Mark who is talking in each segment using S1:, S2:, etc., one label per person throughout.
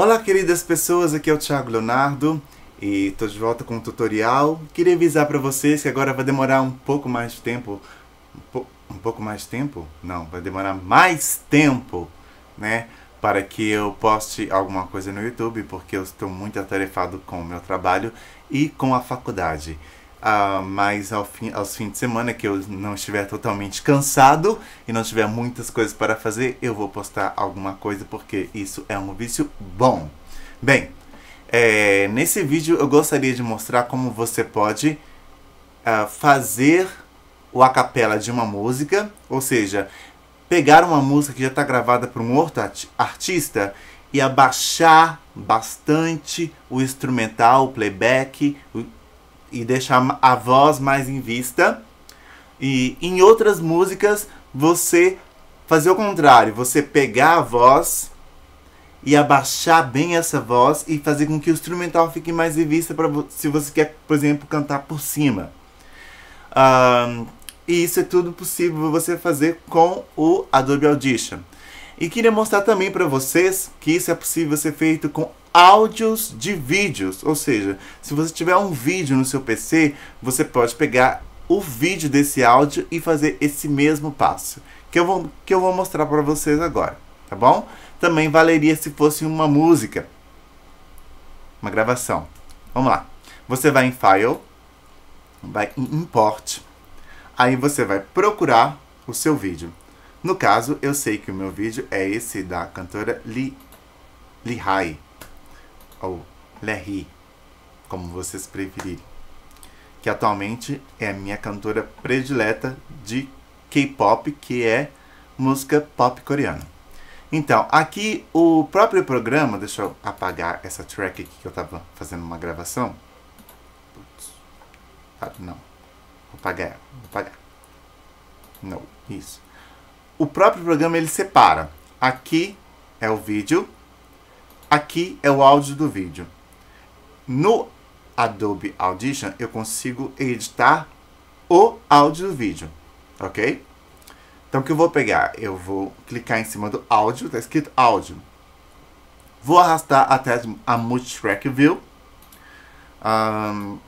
S1: Olá, queridas pessoas, aqui é o Thiago Leonardo e tô de volta com um tutorial. Queria avisar para vocês que agora vai demorar um pouco mais de tempo. Um, po um pouco mais de tempo? Não, vai demorar mais tempo, né? Para que eu poste alguma coisa no YouTube, porque eu estou muito atarefado com o meu trabalho e com a faculdade. Uh, mas ao fim, aos fins de semana que eu não estiver totalmente cansado e não tiver muitas coisas para fazer, eu vou postar alguma coisa porque isso é um vício bom. Bem, é, nesse vídeo eu gostaria de mostrar como você pode uh, fazer o acapela de uma música, ou seja, pegar uma música que já está gravada por um outro artista e abaixar bastante o instrumental, o playback, o e deixar a voz mais em vista. E em outras músicas você fazer o contrário, você pegar a voz e abaixar bem essa voz e fazer com que o instrumental fique mais em vista para se você quer, por exemplo, cantar por cima. Um, e isso é tudo possível você fazer com o Adobe Audition. E queria mostrar também para vocês que isso é possível ser feito com áudios de vídeos. Ou seja, se você tiver um vídeo no seu PC, você pode pegar o vídeo desse áudio e fazer esse mesmo passo que eu vou, que eu vou mostrar para vocês agora, tá bom? Também valeria se fosse uma música, uma gravação. Vamos lá. Você vai em File, vai em Import, aí você vai procurar o seu vídeo. No caso, eu sei que o meu vídeo é esse da cantora Li, Lihai, ou Lehi, como vocês preferirem, que atualmente é a minha cantora predileta de K-pop, que é música pop coreana. Então, aqui o próprio programa, deixa eu apagar essa track aqui que eu estava fazendo uma gravação. Putz, ah, não, vou apagar, vou apagar. Não, isso o próprio programa ele separa. Aqui é o vídeo, aqui é o áudio do vídeo. No Adobe Audition eu consigo editar o áudio do vídeo, ok? Então o que eu vou pegar? Eu vou clicar em cima do áudio, está escrito áudio. Vou arrastar até a Multitrack View. Um,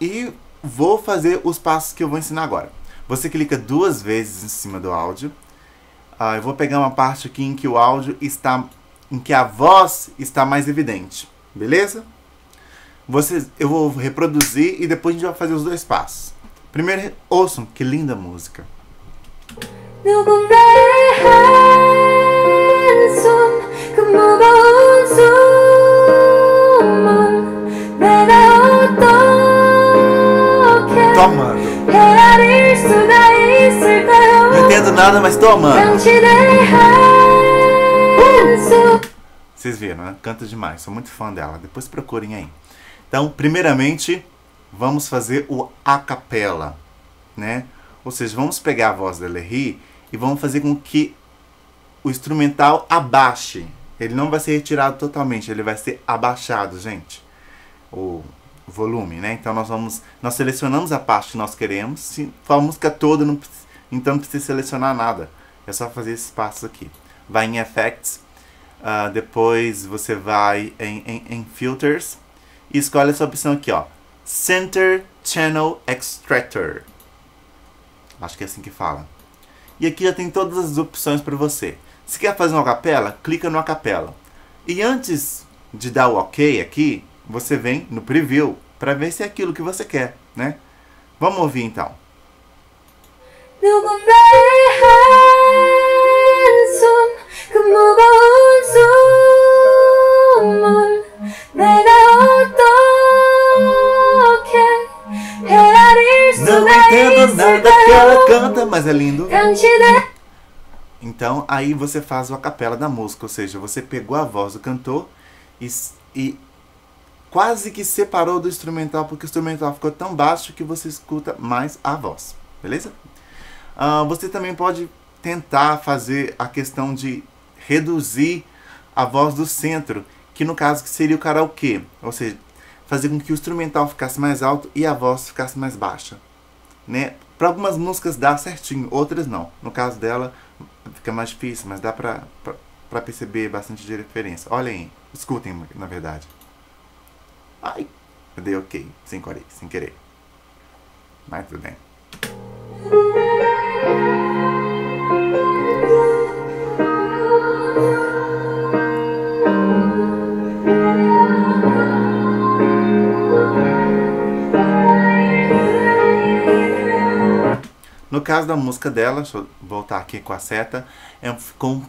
S1: e vou fazer os passos que eu vou ensinar agora. Você clica duas vezes em cima do áudio ah, eu vou pegar uma parte aqui em que o áudio está, em que a voz está mais evidente, beleza? Vocês, eu vou reproduzir e depois a gente vai fazer os dois passos. Primeiro, ouçam, que linda música. Tomando. Não entendo nada, mas tô amando. Vocês viram, né? Canta demais. Sou muito fã dela. Depois procurem aí. Então, primeiramente, vamos fazer o a capela, né? Ou seja, vamos pegar a voz da Lerry e vamos fazer com que o instrumental abaixe. Ele não vai ser retirado totalmente, ele vai ser abaixado, gente. O volume, né? Então nós vamos, nós selecionamos a parte que nós queremos. Se for a música toda, não, então não precisa selecionar nada. É só fazer esses passos aqui. Vai em Effects, uh, depois você vai em, em, em, Filters e escolhe essa opção aqui, ó. Center Channel Extractor. Acho que é assim que fala. E aqui já tem todas as opções para você. Se quer fazer uma capela, clica no capela. E antes de dar o OK aqui, você vem no preview para ver se é aquilo que você quer, né? Vamos ouvir então. Não que ela canta, mas é lindo. Então aí você faz a capela da música, ou seja, você pegou a voz do cantor e, e quase que separou do instrumental, porque o instrumental ficou tão baixo que você escuta mais a voz, beleza? Uh, você também pode tentar fazer a questão de reduzir a voz do centro, que no caso seria o karaokê, ou seja, fazer com que o instrumental ficasse mais alto e a voz ficasse mais baixa, né? Para algumas músicas dá certinho, outras não. No caso dela fica mais difícil, mas dá para perceber bastante diferença. Olha aí. Escutem, na verdade. Ai, eu dei ok, sem sem querer. Mas tudo bem. No caso da música dela, deixa eu voltar aqui com a seta, é, ficou,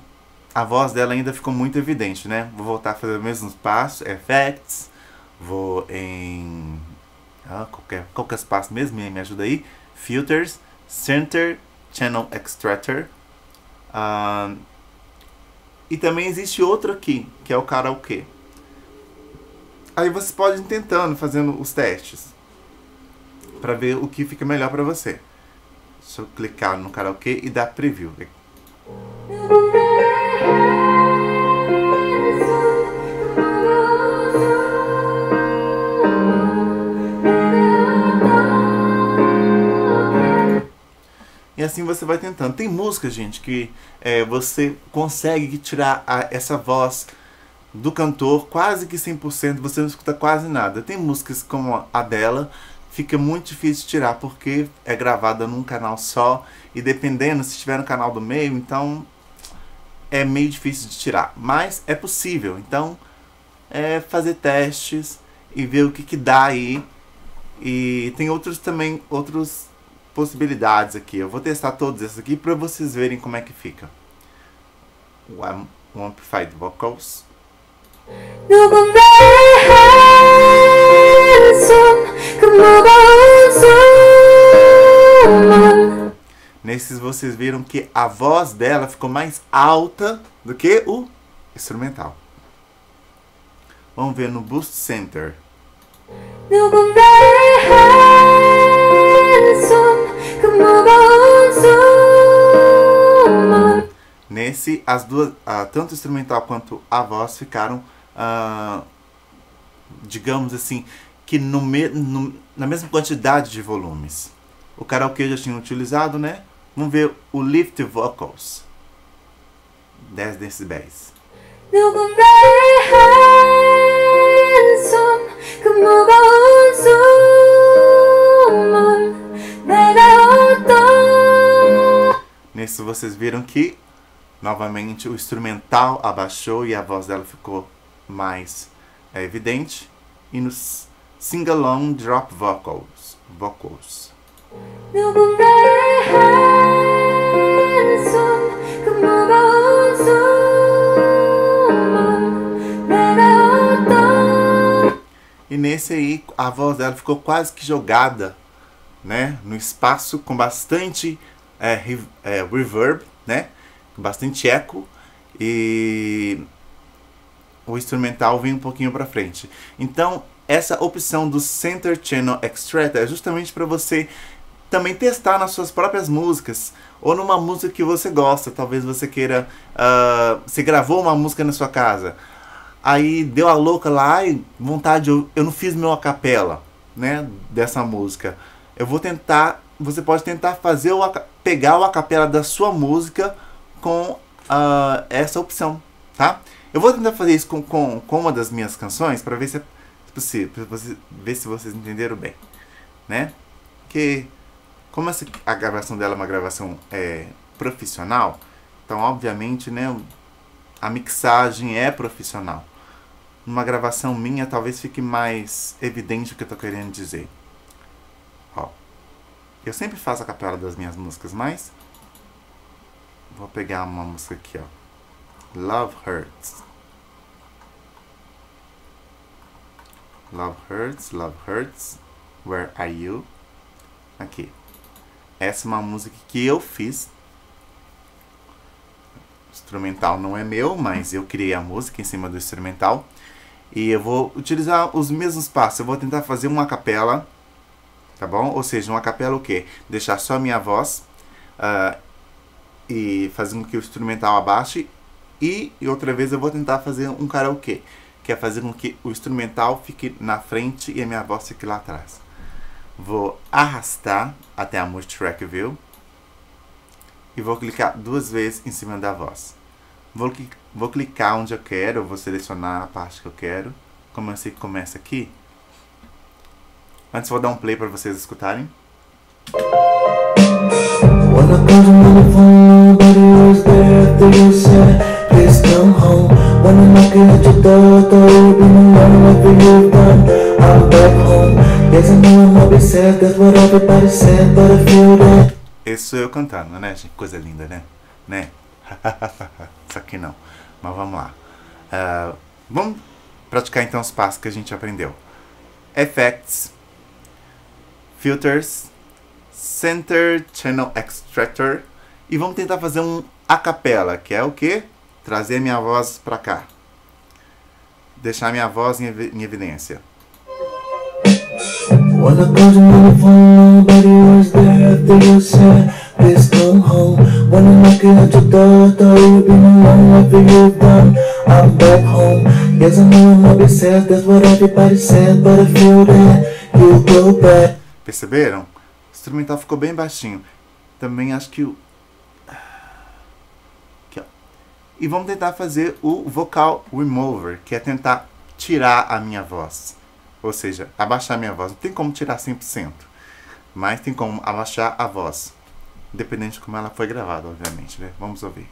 S1: a voz dela ainda ficou muito evidente, né? Vou voltar a fazer os mesmos passos, effects, vou em ah, qualquer, qualquer espaço mesmo, me ajuda aí, filters, center, channel extractor, e também existe outro aqui, que é o karaokê. Aí vocês podem ir tentando, fazendo os testes, para ver o que fica melhor para você. Eu clicar no karaokê e dar preview. E assim você vai tentando. Tem música, gente, que é, você consegue tirar a, essa voz do cantor quase que 100%, você não escuta quase nada. Tem músicas como a dela, fica muito difícil tirar porque é gravada num canal só e dependendo se estiver no canal do meio, então é meio difícil de tirar, mas é possível. Então é fazer testes e ver o que, que dá aí. E tem outros também, outras possibilidades aqui. Eu vou testar todos esses aqui para vocês verem como é que fica. O, o Amplified Vocals. Nesses vocês viram que a voz dela ficou mais alta do que o instrumental. Vamos ver no Boost Center. Nesse, as duas, uh, tanto o instrumental quanto a voz ficaram, uh, digamos assim, que no, me, no, na mesma quantidade de volumes. O karaokê já tinha utilizado, né? Vamos ver o lift vocals. 10 decibéis. Nesse vocês viram que novamente o instrumental abaixou e a voz dela ficou mais é, evidente. E nos sing-along drop vocals. vocals. E nesse aí a voz dela ficou quase que jogada, né, no espaço com bastante é, é, reverb, né, com bastante eco e o instrumental vem um pouquinho para frente. Então essa opção do Center Channel Extract é justamente para você também testar nas suas próprias músicas ou numa música que você gosta. Talvez você queira. Uh, você gravou uma música na sua casa, aí deu a louca lá e vontade. Eu, eu não fiz meu acapela né, dessa música. Eu vou tentar. Você pode tentar fazer o, pegar o acapela da sua música com uh, essa opção, tá? Eu vou tentar fazer isso com, com, com uma das minhas canções para ver se é você ver se vocês entenderam bem, né? Que como essa, a gravação dela é uma gravação é, profissional, então obviamente, né, a mixagem é profissional. Numa gravação minha talvez fique mais evidente o que eu tô querendo dizer. Ó, eu sempre faço a capela das minhas músicas, mas vou pegar uma música aqui, ó. Love Hurts. Love Hurts, Love Hurts, Where Are You? Aqui. Essa é uma música que eu fiz. O instrumental não é meu, mas eu criei a música em cima do instrumental. E eu vou utilizar os mesmos passos. Eu vou tentar fazer uma capela, tá bom? Ou seja, uma capela o quê? Deixar só a minha voz uh, e fazer com que o instrumental abaixe. E, e outra vez eu vou tentar fazer um karaokê que é fazer com que o instrumental fique na frente e a minha voz fique lá atrás. Vou arrastar até a Multi-Track View e vou clicar duas vezes em cima da voz. Vou, vou clicar onde eu quero, vou selecionar a parte que eu quero. Como assim começa aqui. Antes vou dar um play para vocês escutarem. When Door, I'm back home. Yes, I know I'm not be sad, that's what everybody said, but I feel that. Esse sou eu cantando, né, gente? Coisa linda, né? Né? Isso aqui não. Mas vamos lá. Uh, vamos praticar então os passos que a gente aprendeu. Effects, Filters, Center Channel Extractor e vamos tentar fazer um a capela, que é o que? Trazer minha voz para cá. Deixar minha voz em, ev em evidência. Was there after you said, please come home. When I'm knocking at your door, thought you've been alone, after you've done, I'm back home. Yes, I know I'm not that's what everybody said, but I feel that you go back. Perceberam? instrumental ficou bem baixinho. Também acho que o. Aqui, ó. E vamos tentar fazer o vocal remover, que é tentar tirar a minha voz. Ou seja, abaixar a minha voz. Não tem como tirar 100%, mas tem como abaixar a voz. Independente de como ela foi gravada, obviamente. Né? Vamos ouvir.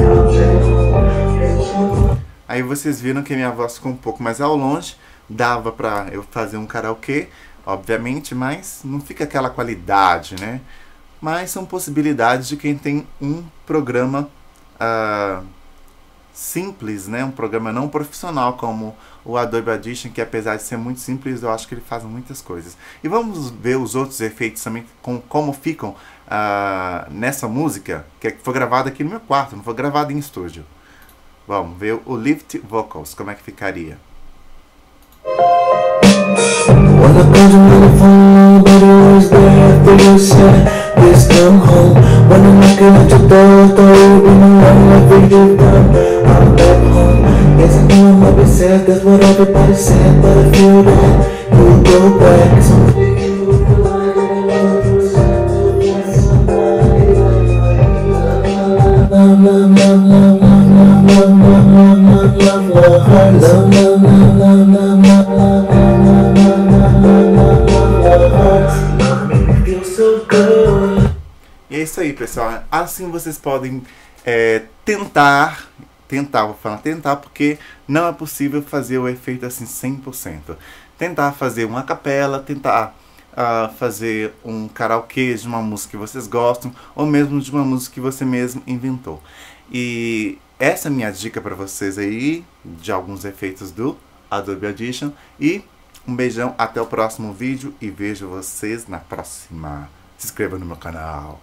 S1: Aí vocês viram que minha voz ficou um pouco mais ao longe, dava pra eu fazer um karaokê, obviamente, mas não fica aquela qualidade, né? Mas são possibilidades de quem tem um programa uh, simples, né? Um programa não profissional como o Adobe Audition, que apesar de ser muito simples, eu acho que ele faz muitas coisas. E vamos ver os outros efeitos também, com, como ficam uh, nessa música, que foi gravada aqui no meu quarto, não foi gravada em estúdio. Vamos ver o lift vocals, como é que ficaria. Yes, I. E é isso aí, pessoal. Assim vocês podem é, tentar, tentar, vou falar tentar, porque não é possível fazer o efeito assim 100%. Tentar fazer uma capela, tentar uh, fazer um karaokê de uma música que vocês gostam, ou mesmo de uma música que você mesmo inventou. E essa é a minha dica para vocês aí, de alguns efeitos do Adobe Audition. E um beijão, até o próximo vídeo e vejo vocês na próxima. Se inscreva no meu canal.